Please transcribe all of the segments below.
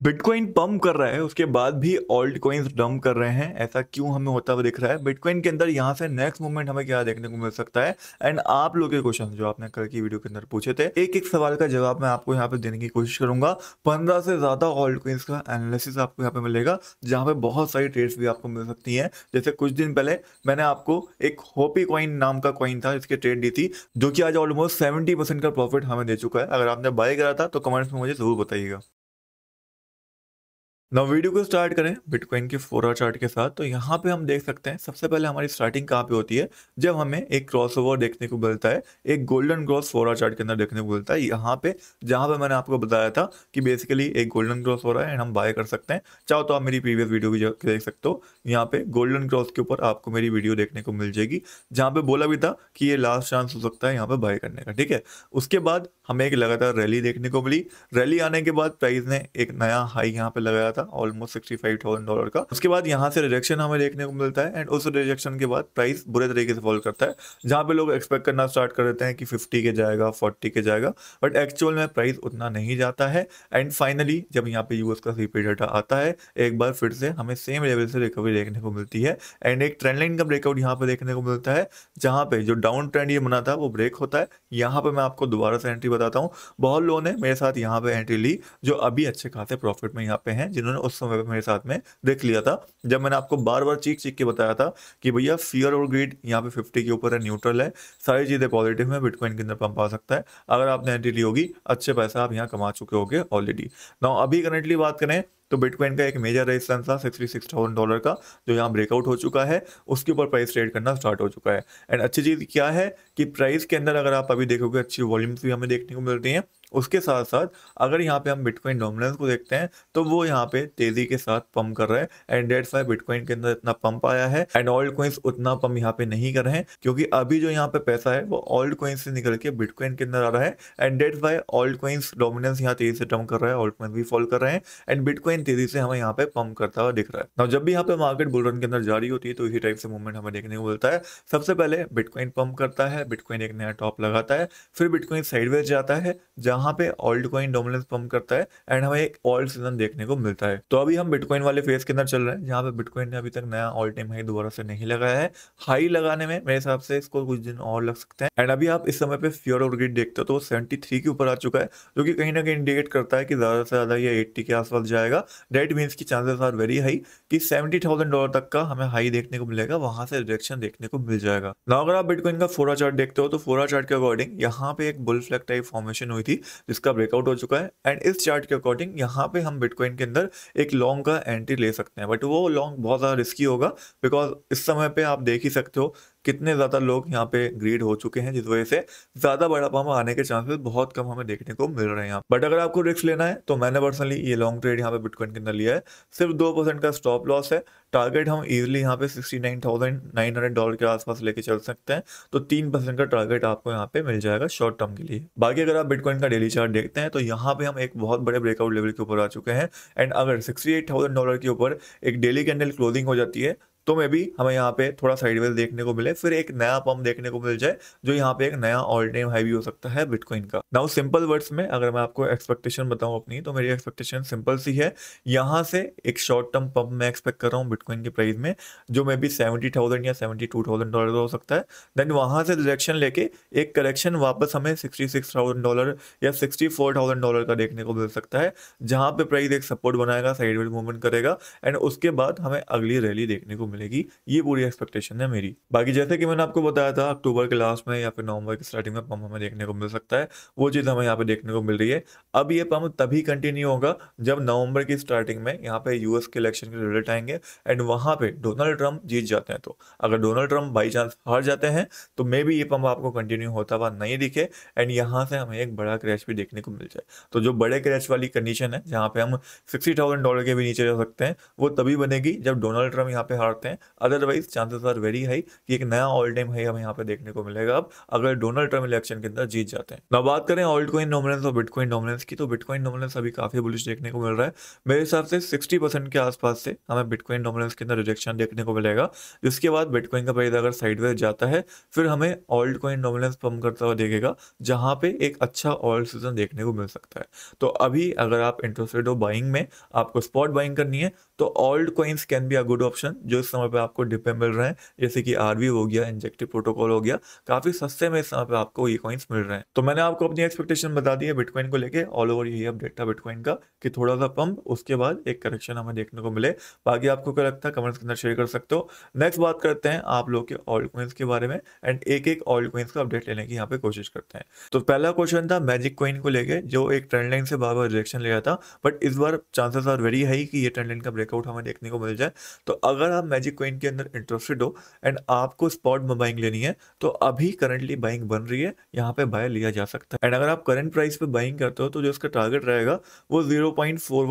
Bitcoin pump कर रहा है, उसके बाद भी ऑल्ट कॉइन्स डंप कर रहे हैं। ऐसा क्यों हमें होता हुआ दिख रहा है? बिटकॉइन के अंदर यहाँ से नेक्स्ट मूवमेंट हमें क्या देखने को मिल सकता है? एंड आप लोग के क्वेश्चन जो आपने कल की वीडियो के अंदर पूछे थे, एक एक सवाल का जवाब मैं आपको यहाँ पे देने की कोशिश करूँगा। पंद्रह से ज़्यादा ऑल्ट कॉइन्स का एनालिसिस आपको यहाँ पे मिलेगा, जहाँ पे बहुत सारी ट्रेड्स भी आपको मिल सकती है। जैसे कुछ दिन पहले मैंने आपको एक होपी कॉइन नाम का कॉइन था, जिसकी ट्रेड दी थी, जो कि आज ऑलमोस्ट सेवेंटी का प्रॉफिट हमें दे चुका है। अगर आपने बाय करा था तो कमेंट्स में मुझे ज़रूर बताइएगा। ना वीडियो को स्टार्ट करें बिटकॉइन के फोर चार्ट के साथ। तो यहाँ पे हम देख सकते हैं, सबसे पहले हमारी स्टार्टिंग कहाँ पे होती है? जब हमें एक क्रॉस ओवर देखने को मिलता है, एक गोल्डन क्रॉस फोर चार्ट के अंदर देखने को मिलता है। यहाँ पे, जहाँ पे मैंने आपको बताया था कि बेसिकली एक गोल्डन क्रॉस हो रहा है एंड हम बाय कर सकते हैं। चाहो तो आप मेरी प्रीवियस वीडियो भी देख सकते हो। यहाँ पे गोल्डन क्रॉस के ऊपर आपको मेरी वीडियो देखने को मिल जाएगी, जहाँ पे बोला भी था कि ये लास्ट चांस हो सकता है यहाँ पे बाय करने का, ठीक है? उसके बाद हमें एक लगातार रैली देखने को मिली। रैली आने के बाद प्राइस ने एक नया हाई यहाँ पे लगाया था। Almost sixty five thousand dollar का। उसके बाद यहाँ से रिजेक्शन हमें देखने को मिलता है एंड उस रिजेक्शन के बाद प्राइस बुरे तरीके से फॉल करता है। जहाँ पे लोग एक्सपेक्ट करना स्टार्ट कर देते हैं कि फिफ्टी के जाएगा फोर्टी के जाएगा बट एक्चुअल में प्राइस उतना नहीं जाता है। एंड फाइनली जब यहाँ पे यूएस का सीपी डाटा आता है, एक बार फिर से हमें सेम लेवल से रिकवरी देखने को मिलती है। एंड एक ट्रेंड लाइन का ब्रेकआउट यहाँ पे देखने को मिलता है, जहाँ पे जो डाउन ट्रेंड ये बना था, वो ब्रेक होता है। यहाँ पे मैं आपको दोबारा से एंट्री बताता हूँ। बहुत लोगों ने मेरे साथ यहाँ पे एंट्री ली, जो अभी अच्छे खासे प्रॉफिट में यहाँ पे हैं, जिन्होंने उस समय मेरे साथ में देख लिया था। जब मैंने आपको बार बार चीख चीख के बताया था कि भैया फियर और ग्रीड यहाँ पे फिफ्टी के ऊपर है न्यूट्रल है, सारी चीज़ें पॉजिटिव है बिटकॉइन के अंदर पंप आ सकता है। अगर आपने एंट्री ली होगी, अच्छे पैसा आप यहाँ कमा चुके होगे ऑलरेडी ना अभी करंटली बात करें तो बिटकॉइन का एक मेजर रेजिस्टेंस था सिक्सटी सिक्स थाउज़ेंड डॉलर का, जो यहाँ ब्रेकआउट हो चुका है। उसके ऊपर प्राइस ट्रेड करना स्टार्ट हो चुका है। एंड अच्छी चीज़ क्या है कि प्राइस के अंदर अगर आप अभी देखोगे, अच्छी वॉल्यूम्स भी हमें देखने को मिलती हैं। उसके साथ साथ अगर यहाँ पे हम बिटकॉइन डोमिनेंस को देखते हैं तो वो यहाँ पे तेज़ी के साथ पंप कर रहे हैं। एंड डेट फाइव बिटकॉइन के अंदर इतना पंप आया है। एंड ऑल्ड कोइंस उतना पंप यहाँ पे नहीं कर रहे हैं, क्योंकि अभी जो यहाँ पे पैसा है, वो ऑल्ड कोइंस से निकल के बिटकॉइन के अंदर आ रहा है। And that's why alt coins dominance यहाँ तेज़ी से टम कर रहा है ऑल्ड कोइन भी फॉल कर रहे हैं। एंड बिटकॉइन तेज़ी से हमें यहाँ पे पंप करता हुआ दिख रहा है। ना जब भी यहाँ पे मार्केट बुलरन के अंदर जारी होती है तो इसी टाइप से मूवमेंट हमें देखने को मिलता है। सबसे पहले बिटकॉइन पंप करता है बिटकॉइन एक नया टॉप लगाता है, फिर बिटकॉइन साइडवेज जाता है, जहाँ पे ऑल्ड कॉइन डोमिनेंस पंप करता है एंड हमें एक ऑल्ड सीज़न देखने को मिलता है। तो अभी हम बिटकॉइन वाले फ़ेज़ के अंदर चल रहे हैं, जहाँ पे बिटकॉइन ने अभी तक नया ऑल टाइम हाई दोबारा से नहीं लगाया है। हाई लगाने में मेरे हिसाब से इसको कुछ दिन और लग सकते हैं। एंड अभी आप इस समय पे फ्योर और ग्रिड देखते हो तो सेवेंटी के ऊपर आ चुका है, जो कि कहीं ना कहीं इंडिकेट करता है कि ज़्यादा से ज़्यादा ये एट्टी के आसपास जाएगा। डेट मीन्स की चांसेस आर वेरी हाई कि सेवेंटी डॉलर तक का हमें हाई देखने को मिलेगा, वहाँ से रिजेक्शन देखने को मिल जाएगा। ना अगर आप बिटकॉइन का फोरा चार्ट देखते हो तो फोरा चार्ट के अकॉर्डिंग यहाँ पे एक बुल फ्लैग टाइप फॉर्मेशन हुई थी जिसका ब्रेकआउट हो चुका है। एंड इस चार्ट के अकॉर्डिंग यहाँ पे हम बिटकॉइन के अंदर एक लॉन्ग का एंट्री ले सकते हैं। बट वो लॉन्ग बहुत ज़्यादा रिस्की होगा बिकॉज़ इस समय पे आप देख ही सकते हो कितने ज़्यादा लोग यहाँ पे ग्रीड हो चुके हैं, जिस वजह से ज़्यादा बड़ा पंप आने के चांसेस बहुत कम हमें देखने को मिल रहे हैं बट अगर आपको रिस्क लेना है तो मैंने पर्सनली ये लॉन्ग ट्रेड यहाँ पे बिटकॉइन के अंदर लिया है। सिर्फ़ दो परसेंट का स्टॉप लॉस है। टारगेट हम इजिली यहाँ पे sixty nine thousand nine hundred dollar के आसपास लेके चल सकते हैं। तो तीन परसेंट का टारगेट आपको यहाँ पे मिल जाएगा शॉर्ट टर्म के लिए। बाकी अगर आप बिटकॉइन का डेली चार्ट देखते हैं तो यहाँ पे हम एक बहुत बड़े ब्रेकआउट लेवल के ऊपर आ चुके हैं। एंड अगर सिक्सटी एट थाउज़ेंड डॉलर के ऊपर एक डेली कैंडल क्लोजिंग हो जाती है तो मे भी हमें यहाँ पे थोड़ा साइडवेज देखने को मिले, फिर एक नया पंप देखने को मिल जाए, जो यहाँ पे एक नया ऑल टाइम हाई भी हो सकता है बिटकॉइन का। नाउ सिंपल वर्ड्स में अगर मैं आपको एक्सपेक्टेशन बताऊँ अपनी तो मेरी एक्सपेक्टेशन सिंपल सी है। यहाँ से एक शॉर्ट टर्म पंप मैं एक्सपेक्ट कर रहा हूँ बिटकॉइन के प्राइस में, जो मे बी सेवेंटी थाउज़ेंड या सेवेंटी टू थाउज़ेंड डॉलर हो सकता है। देन वहाँ से डायरेक्शन लेके एक करेक्शन वापस हमें सिक्सटी सिक्स थाउज़ेंड डॉलर या सिक्सटी फोर थाउज़ेंड डॉलर का देखने को मिल सकता है, जहाँ पे प्राइस एक सपोर्ट बनाएगा साइडवेज मूवमेंट करेगा एंड उसके बाद हमें अगली रैली देखने को मिलेगी। ये पूरी एक्सपेक्टेशन है मेरी। बाकी जैसे कि मैंने आपको बताया था, अक्टूबर के लास्ट में या फिर नवंबर की स्टार्टिंग में पंप हमें देखने को मिल सकता है। वो चीज़ हमें यहाँ पे देखने को मिल रही है। अब ये पंप तभी कंटिन्यू होगा जब नवंबर की स्टार्टिंग में यहाँ पे यूएस के इलेक्शन के रिज़ल्ट आएँगे एंड वहाँ पे डोनाल्ड ट्रंप जीत जाते हैं तो। अगर डोनाल्ड ट्रंप बाई चांस हार जाते हैं तो मे भी ये पंप आपको कंटिन्यू होता हुआ नहीं दिखे एंड यहाँ से हमें एक बड़ा क्रैश भी देखने को मिल जाए। तो जो बड़े क्रैश वाली कंडीशन है, जहाँ पे हम सिक्सटी डॉलर के भी नीचे जा सकते हैं, वो तभी बनेगी जब डोनाल्ड ट्रंप यहाँ पे हारता पाते हैं। Otherwise chances are very high कि एक नया ऑल टाइम हाई हमें यहाँ पे देखने को मिलेगा। अब अगर डोनाल्ड ट्रंप इलेक्शन के अंदर जीत जाते हैं। ना बात करें ऑल्ड कोइन डोमिनेंस और बिटकॉइन डोमिनेंस की तो बिटकॉइन डोमिनेंस अभी काफ़ी बुलिश देखने को मिल रहा है। मेरे हिसाब से सिक्सटी के आसपास से हमें बिटकॉइन डोमिनेंस के अंदर रिजेक्शन देखने को मिलेगा। जिसके बाद बिटकॉइन का प्राइस अगर साइडवेज जाता है, फिर हमें ऑल्ड कॉइन डोमिनेंस पम्प करता हुआ देखेगा, जहाँ पे एक अच्छा ऑल्ड सीज़न देखने को मिल सकता है। तो अभी अगर आप इंटरेस्टेड हो बाइंग में, आपको स्पॉट बाइंग करनी है तो alt coins can be a good option जो समय पे आपको डिप मिल रहे हैं। जैसे कि आरबी हो गया इंजेक्टिव प्रोटोकॉल हो गया, काफ़ी सस्ते में इस समय पे आपको ये कॉइन्स मिल रहे हैं। तो मैंने आपको अपनी एक्सपेक्टेशन बता दी है बिटकॉइन को लेके ऑल ओवर यही अपडेट था बिटकॉइन का, कि थोड़ा सा पंप उसके बाद एक करेक्शन हमें देखने को मिले। बाकी आपको क्या लगता है कमेंट्स के अंदर शेयर कर सकते हो। नेक्स्ट बात करते हैं आप लोग के ओल्ड कॉइन्स के बारे में एंड एक एक ओल्ड कॉइन्स का अपडेट लेने की यहाँ पे कोशिश करते हैं। तो पहला क्वेश्चन था मैजिक कॉइन को लेके, जो एक ट्रेंड लाइन से बार बार रिजेक्शन लिया था बट इस बार चांसेस आर वेरी हाई कि ये ट्रेंड लाइन का ब्रेकआउट हमें देखने को मिल जाए। तो अगर आप मैजिक कॉइन के अंदर इंटरेस्टेड हो एंड आपको स्पॉट में बाइंग लेनी है तो अभी करंटली बाइंग बन रही है, यहाँ पे बाय लिया जा सकता है। एंड अगर आप करंट प्राइस पे बाइंग करते हो तो जो उसका टारगेट रहेगा, वो ज़ीरो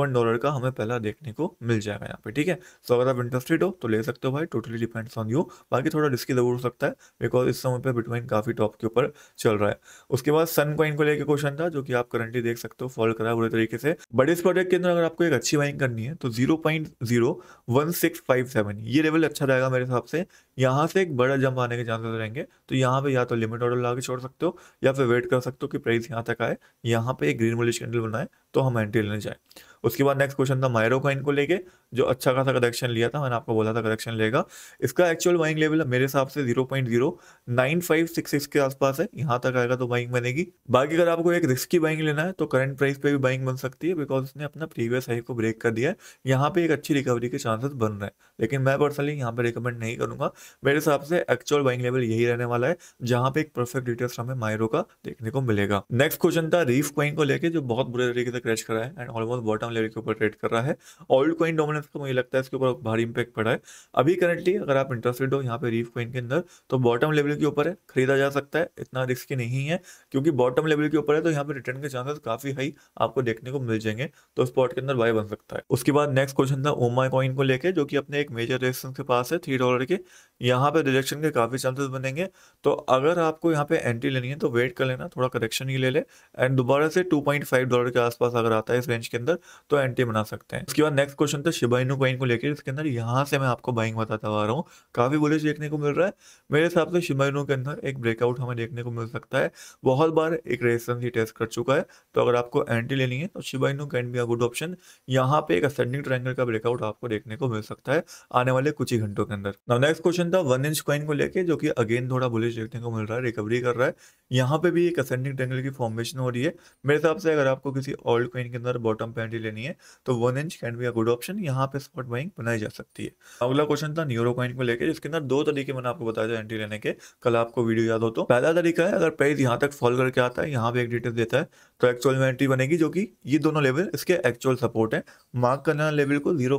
डॉलर का हमें पहला देखने को मिल जाएगा यहाँ पे, ठीक है? सो अगर आप इंटरेस्टेड हो तो ले सकते हो भाई टोटली डिपेंड्स ऑन यू बाकी थोड़ा रिस्की ज़रूर हो सकता है बिकॉज़ इस समय पे बिटकॉइन काफ़ी टॉप के ऊपर चल रहा है। उसके बाद सन कॉइन को लेकर क्वेश्चन था, जो कि आप करंटली देख सकते हो फॉलो करा बुरे तरीके से। बट इस प्रोजेक्ट के अंदर अगर आपको एक अच्छी बाइंग करनी है तो zero point zero one six five seven ये लेवल अच्छा रहेगा मेरे हिसाब से। यहाँ से एक बड़ा जंप आने के चांसेस रहेंगे। तो यहाँ पे या तो लिमिट ऑर्डर ला के छोड़ सकते हो, या फिर वेट कर सकते हो कि प्राइस यहाँ तक आए। यहाँ पे एक ग्रीन बुलिश कैंडल बनाए तो हम एंट्री लेने जाए। उसके बाद नेक्स्ट क्वेश्चन था कॉइन को लेके, जो अच्छा खासा करेक्शन लिया था, मैंने आपको बोला था करेक्शन लेगा। इसका एक्चुअल बाइंग लेवल मेरे हिसाब से zero point zero nine five six six के आसपास है, यहाँ तक आएगा तो बाइंग बनेगी। बाकी अगर आपको एक रिस्की बाइंग लेना है तो करंट प्राइस पे भी बाइंग बन सकती है बिकॉज़ उसने अपना प्रीवियस हाई को ब्रेक कर दिया है। यहाँ पे एक अच्छी रिकवरी के चांसेस बन रहे हैं। लेकिन मैं पर्सनली यहाँ पे रिकमेंड नहीं करूँगा मेरे हिसाब से एक्चुअल बाइंग लेवल यही रहने वाला है, जहाँ पे एक परफेक्ट डिटेल्स हमें मायरो का देखने को मिलेगा। नेक्स्ट क्वेश्चन था रीफ कॉइन को लेकर जो बहुत बुरे तरीके से क्रैच करा है एंड ऑलमोस्ट बॉटम लेवल के ऊपर ट्रेड कर रहा है। ओल्ड कॉइन डोमिनेंस को मुझे लगता है इसके ऊपर भारी इंपैक्ट पड़ा है। अभी करंटली अगर आप इंटरेस्टेड हो यहाँ पे रीफ कॉइन के अंदर तो बॉटम लेवल के ऊपर है, खरीदा जा सकता है, इतना रिस्क नहीं है, क्योंकि बॉटम लेवल के ऊपर है तो यहाँ पे रिटर्न के चांसेस काफ़ी हाई आपको देखने को मिल जाएँगे तो स्पॉट के अंदर बाय बन सकता है। उसके बाद नेक्स्ट क्वेश्चन था ओमा कॉइन को लेकर जो कि अपने एक मेजर रेजिस्टेंस के पास है थ्री डॉलर के यहाँ पे रिजेक्शन के काफ़ी चांसेस बनेंगे। तो अगर आपको यहाँ पे एंट्री लेनी है तो वेट कर लेना, थोड़ा करेक्शन ही ले ले। एंड दोबारा से 2.5 डॉलर के आसपास अगर आता है इस रेंज के अंदर तो एंट्री बना सकते हैं। उसके बाद नेक्स्ट क्वेश्चन था शिबाइनो कॉइन को लेकर। इसके अंदर यहाँ से मैं आपको बाइंग बताता आ रहा हूँ। काफ़ी बुलिश देखने को मिल रहा है। मेरे हिसाब से शिबाइनो के अंदर एक ब्रेकआउट हमें देखने को मिल सकता है। बहुत बार एक रेजिस्टेंस ही टेस्ट कर चुका है। तो अगर आपको एंट्री लेनी है तो Shiba Inu can be a good option यहाँ पे एक असेंडिंग ट्रायंगल का ब्रेकआउट आपको देखने को मिल सकता है आने वाले कुछ ही घंटों के अंदर। नेक्स्ट क्वेश्चन था वन इंच कॉइन को लेके, जो कि अगेन थोड़ा बुलिश देखने को मिल रहा है रिकवरी कर रहा है। यहाँ पे भी एक असेंडिंग ट्रायंगल की फॉर्मेशन हो रही है। मेरे हिसाब से अगर आपको किसी ओल्ड कॉइन के अंदर बॉटम पे एंट्री लेनी है तो one inch can be a good option यहाँ पे स्पॉट बाइंग बनाई जा सकती है। अगला क्वेश्चन था न्यूरो कॉइन को लेकर जिसके अंदर दो तरीके मैंने आपको बताया था एंट्री लेने के। कल आपको वीडियो याद हो तो। पहला तरीका है, अगर प्राइस यहाँ तक फॉल करके आता है, यहाँ पे एक डिटेल देता है तो एक्चुअल में एंट्री बनेगी, जो कि ये दोनों लेवल इसके एक्चुअल सपोर्ट है। मार्क करना लेवल को ज़ीरो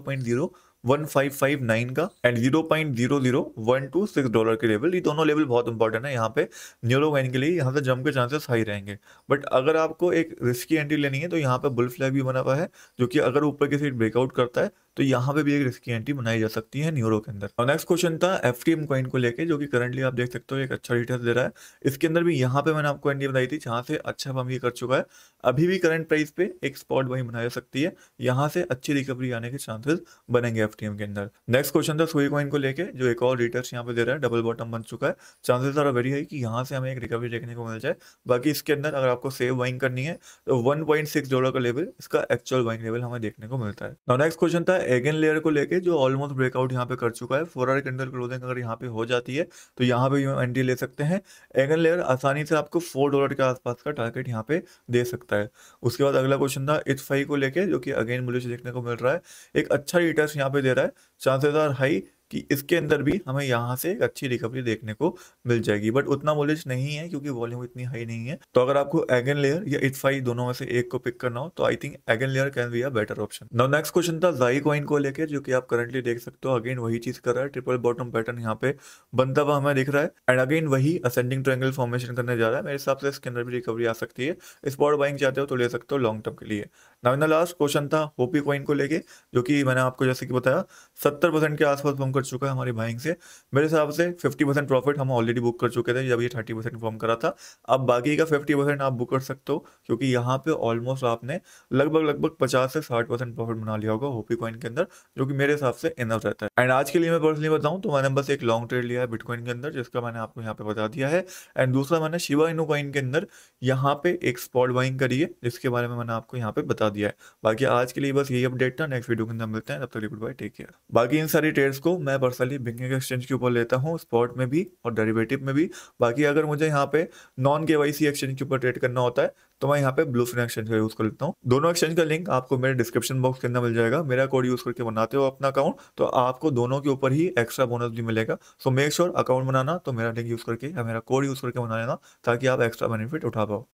1559 का एंड 0.00126 डॉलर के लेवल ये दोनों लेवल बहुत इंपॉर्टेंट है यहाँ पे. न्यूरो के लिए यहाँ से जम के चांसेस हाई रहेंगे. बट अगर आपको एक रिस्की एंट्री लेनी है तो यहाँ पे बुल फ्लैग भी बना हुआ है, जो कि अगर ऊपर की साइड ब्रेकआउट करता है तो यहाँ पे भी एक रिस्की एंट्री बनाई जा सकती है न्यूरो के अंदर। और नेक्स्ट क्वेश्चन था एफ़ टी एम कॉइन को लेके, जो कि करंटली आप देख सकते हो, एक अच्छा रिटर्न दे रहा है। इसके अंदर भी यहाँ पे मैंने आपको एंट्री बताई थी, जहाँ से अच्छा पम ये कर चुका है। अभी भी करंट प्राइस पे एक स्पॉट वही बनाई जा सकती है। यहाँ से अच्छी रिकवरी आने के चांसेस बनेंगे एफटीएम के अंदर। नेक्स्ट क्वेश्चन था सुई कॉइन को लेके, जो एक और रिटर्स यहाँ पे दे रहा है डबल बॉटम बन चुका है। चांसेस आर वेरी है कि यहाँ से हमें एक रिकवरी देखने को मिल जाए। बाकी इसके अंदर अगर आपको सेव वाइंग करनी है तो वन डॉलर का लेवल इसका एक्चुअल वाइंग लेवल हमें देखने को मिलता है। नेक्स्ट क्वेश्चन था एगेन लेयर को लेके जो ऑलमोस्ट ब्रेकआउट यहाँ पे कर चुका है। फोर आर कैंडल क्लोजिंग अगर यहाँ पे हो जाती है तो यहाँ पे एंट्री ले सकते हैं। एगन लेयर आसानी से आपको फोर डॉलर के आसपास का टारगेट यहाँ पे दे सकता है। उसके बाद अगला क्वेश्चन था इथ फाइव को लेके, जो कि अगेन मुझे देखने को मिल रहा है। एक अच्छा रिटर्न यहाँ पे दे रहा है। चांसेस आर हाई कि इसके अंदर भी हमें यहाँ से एक अच्छी रिकवरी देखने को मिल जाएगी। बट उतना बुलिश नहीं है क्योंकि वॉल्यूम इतनी हाई नहीं है। तो अगर आपको एगन लेयर या इटफाई दोनों में से एक को पिक करना हो तो I think Eigen layer can be a better option now next question था जाई कॉइन को लेकर जो कि आप करंटली देख सकते हो। अगेन वही चीज़ कर रहा है। ट्रिपल बॉटम पैटर्न यहाँ पे बनता हुआ हमें दिख रहा है। एंड अगेन वही असेंडिंग ट्रैंगल फॉर्मेशन करने जा रहा है। मेरे हिसाब से इसके अंदर भी रिकवरी आ सकती है। स्पॉट बाइंग चाहते हो तो ले सकते हो लॉन्ग टर्म के लिए। नाउ लास्ट क्वेश्चन था होपी कॉइन को लेके, जो कि मैंने आपको जैसे कि बताया, सत्तर परसेंट के आसपास हमको कर चुका है हमारी बाइंग से। मेरे हिसाब से फिफ्टी परसेंट प्रॉफिट हम ऑलरेडी बुक कर चुके थे, जब ये थर्टी परसेंट फॉर्म करा था। अब बाकी का फिफ्टी परसेंट आप बुक कर सकते हो, क्योंकि यहाँ पे ऑलमोस्ट आपने लगभग लगभग पचास से साठ परसेंट प्रॉफिट बना लिया होगा होपी कॉइन के अंदर, जो कि मेरे हिसाब से इनफ रहता है। एंड आज के लिए मैं पर्सनली बताऊँ तो मैंने बस एक लॉन्ग ट्रेड लिया है बिटकॉइन के अंदर, जिसका मैंने आपको यहाँ पे बता दिया है। एंड दूसरा मैंने शिवा इनो कॉइन के अंदर यहाँ पे एक स्पॉट बाइंग करी है, जिसके बारे में मैंने आपको यहाँ पे बता दिया है। बाकी आज के लिए बस यही अपडेट था। नेक्स्ट वीडियो के अंदर मिलते हैं। तब तक गुड बाय टेक केयर बाकी इन सारी ट्रेड्स को मैं पर्सनली बिंकिंग एक्सचेंज के ऊपर लेता हूँ स्पॉट में भी और डेरिवेटिव में भी। बाकी अगर मुझे यहाँ पे नॉन के वाई सी एक्सचेंज के ऊपर ट्रेड करना होता है तो मैं यहाँ पे ब्लू फिन एक्सचेंज का यूज़ कर लेता हूँ। दोनों एक्सचेंज का लिंक आपको मेरे डिस्क्रिप्शन बॉक्स के अंदर मिल जाएगा। मेरा कोड यूज़ करके बनाते हो अपना अकाउंट तो आपको दोनों के ऊपर ही एक्स्ट्रा बोनस भी मिलेगा। सो मेक श्योर अकाउंट बनाना तो मेरा लिंक यूज़ करके या मेरा कोड यूज़ करके बना लेना, ताकि आप एक्स्ट्रा बेनिफिट उठा पाओ।